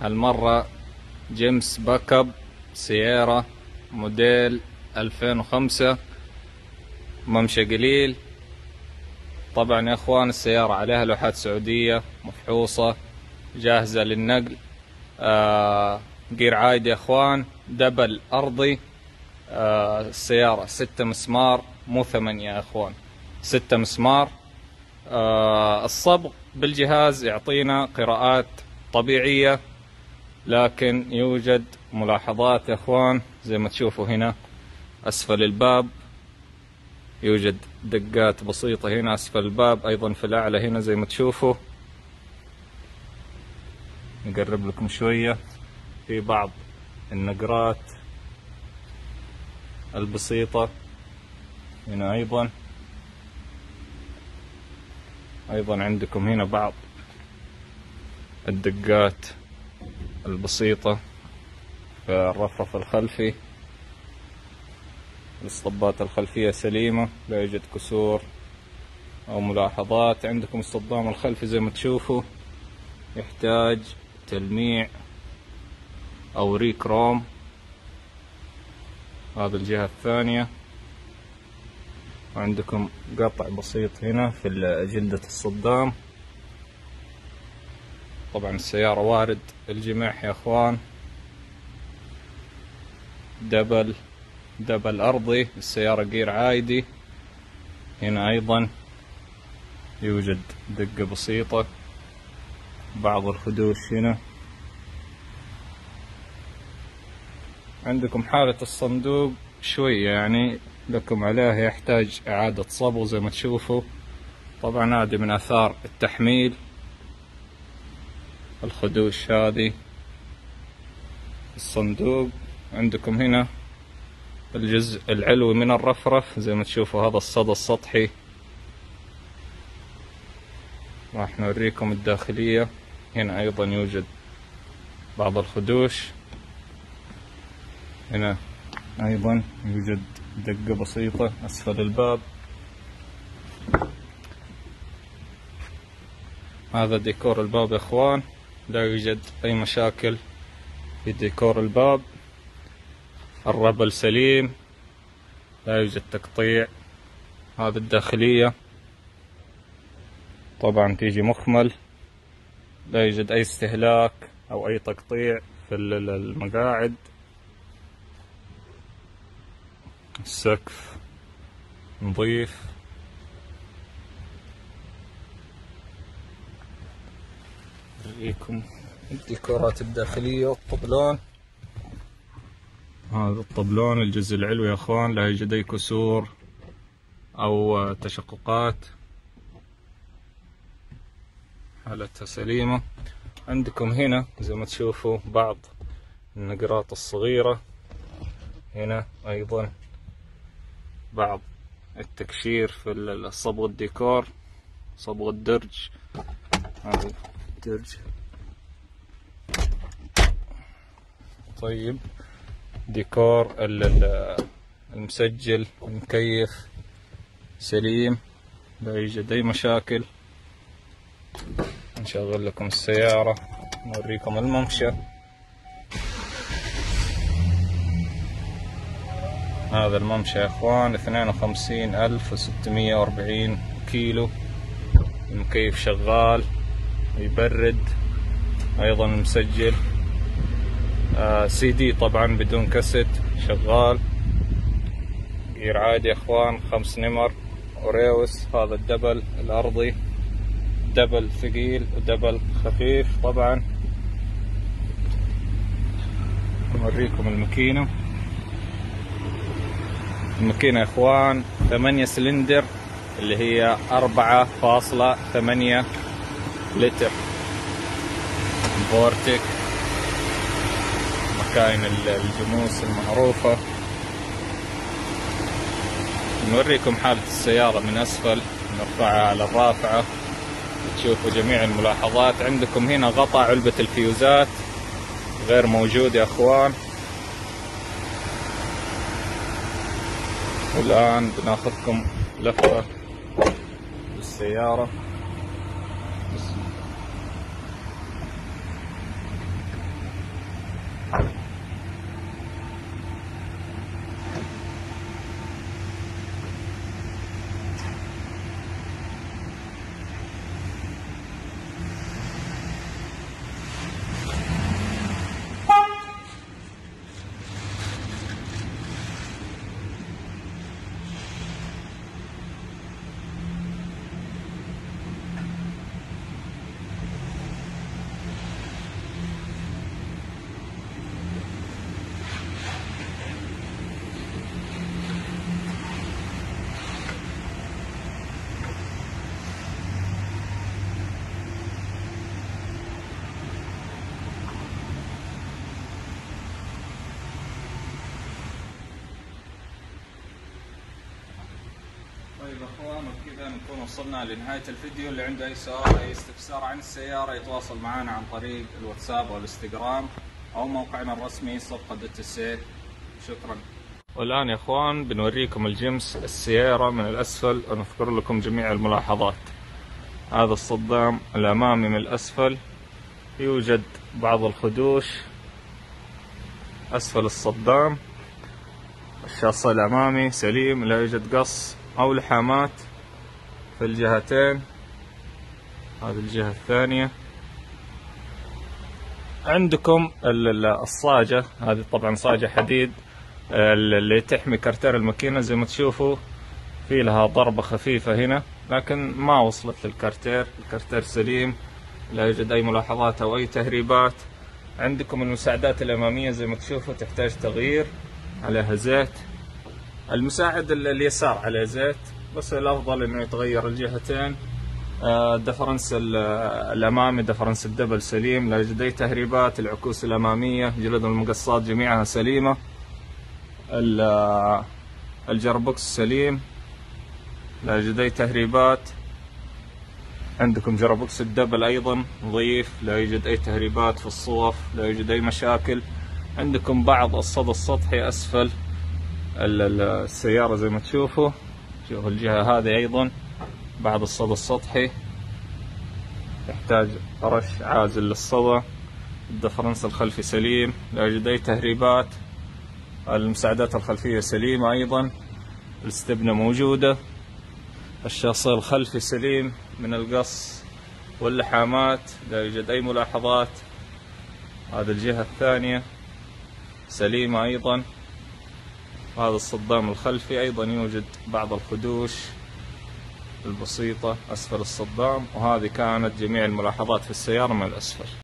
هالمرة جيمس باك اب سيارة موديل 2005 ممشى قليل. طبعا يا أخوان السيارة عليها لوحات سعودية مفحوصة جاهزة للنقل. آه قير عادي يا أخوان double أرضي. آه السيارة ستة مسمار مو ثمانية يا أخوان ستة مسمار. آه الصبغ بالجهاز يعطينا قراءات طبيعية. لكن يوجد ملاحظات يا اخوان زي ما تشوفوا هنا أسفل الباب يوجد دقات بسيطة هنا أسفل الباب أيضا في الأعلى هنا زي ما تشوفوا. نقرب لكم شوية. في بعض النقرات البسيطة هنا أيضا. أيضا عندكم هنا بعض الدقات البسيطة في الرفرف الخلفي الاسطبات الخلفية سليمة لا يوجد كسور أو ملاحظات. عندكم الصدام الخلفي زي ما تشوفوا يحتاج تلميع أو ريكروم. هذا الجهة الثانية. وعندكم قطع بسيط هنا في جلدة الصدام. طبعا السيارة وارد. الجميح يا إخوان. دبل. دبل أرضي. السيارة جير عايدي هنا أيضا يوجد دقة بسيطة. بعض الخدوش هنا. عندكم حالة الصندوق. شوية يعني لكم عليه يحتاج إعادة صبغ زي ما تشوفوا. طبعا هذه من آثار التحميل. الخدوش هذه. الصندوق عندكم هنا. الجزء العلوي من الرفرف زي ما تشوفوا هذا الصدى السطحي. راح نوريكم الداخلية. هنا أيضا يوجد بعض الخدوش. هنا أيضا يوجد دقة بسيطة أسفل الباب. هذا ديكور الباب يا إخوان. لا يوجد أي مشاكل في ديكور الباب. الربل سليم لا يوجد تقطيع. هذا الداخلية طبعا تيجي مخمل. لا يوجد أي استهلاك أو أي تقطيع في المقاعد. السقف نظيف. أوريكم الديكورات الداخلية والطبلون. هذا الطبلون الجزء العلوي يا أخوان لا يوجد أي كسور أو تشققات. حالتها سليمة. عندكم هنا زي ما تشوفوا بعض النقرات الصغيرة. هنا أيضا بعض التكشير في صبغ الديكور صبغ الدرج. هذا الدرج طيب. ديكور المسجل المكيف سليم. لا يوجد أي مشاكل. نشغل لكم السيارة نوريكم الممشى. هذا الممشى يا إخوان اثنين وخمسين ألف وستمية وأربعين كيلو. المكيف شغال. يبرد أيضا مسجل. آه سي دي طبعا بدون كاسيت شغال. قير عادي يا إخوان خمس نمر أو ريوس هذا ال double الأرضي. double ثقيل و double خفيف طبعا. نوريكم الماكينة. الماكينة يا إخوان ثمانية سلندر اللي هي أربعة فاصلة ثمانية لتر. بورتك. مكاين الجموس المعروفة. نوريكم حالة السيارة من أسفل. نرفعها على الرافعة. تشوفوا جميع الملاحظات. عندكم هنا غطاء علبة الفيوزات. غير موجود يا أخوان. والآن بناخذكم لفة بالسيارة طيب أخوان وبكذا نكون وصلنا لنهاية الفيديو اللي عنده أي سؤال أي استفسار عن السيارة يتواصل معنا عن طريق الواتساب أو الإنستغرام أو موقعنا الرسمي صفقة دوت السيت شكرا. والآن يا أخوان بنوريكم الجيمس السيارة من الأسفل ونذكر لكم جميع الملاحظات. هذا الصدام الأمامي من الأسفل يوجد بعض الخدوش. أسفل الصدام الشاصة الأمامي سليم لا يوجد قص. أو لحامات في الجهتين. هذه الجهة الثانية. عندكم الصاجة. هذه طبعا صاجة حديد اللي تحمي كرتير الماكينة. زي ما تشوفوا في لها ضربة خفيفة هنا لكن ما وصلت للكرتير الكرتير سليم لا يوجد أي ملاحظات أو أي تهريبات. عندكم المساعدات الأمامية. زي ما تشوفوا تحتاج تغيير. عليها زيت. المساعد اليسار عليه زيت بس الأفضل إنه يتغير الجهتين. الدفرنس آه، الأمامي دفرنس ال double سليم لا يوجد اي تهريبات العكوس الأمامية جلد المقصات جميعها سليمة. آه، ال gearbox سليم لا يوجد اي تهريبات. عندكم gearbox ال double أيضا نظيف لا يوجد أي تهريبات في الصوف لا يوجد أي مشاكل. عندكم بعض الصدى السطحي أسفل. السيارة زي ما تشوفوا. شوفوا الجهة هذه أيضا. بعض الصدى السطحي. يحتاج رش عازل للصدى. الدفرنس الخلفي سليم. لا يوجد اي تهريبات. المساعدات الخلفية سليمة أيضا. الاستبنة موجودة. الشاصي الخلفي سليم. من القص واللحامات. لا يوجد أي ملاحظات. هذه الجهة الثانية. سليمة أيضا. هذا الصدام الخلفي أيضا يوجد بعض الخدوش البسيطة أسفل الصدام وهذه كانت جميع الملاحظات في السيارة من الأسفل.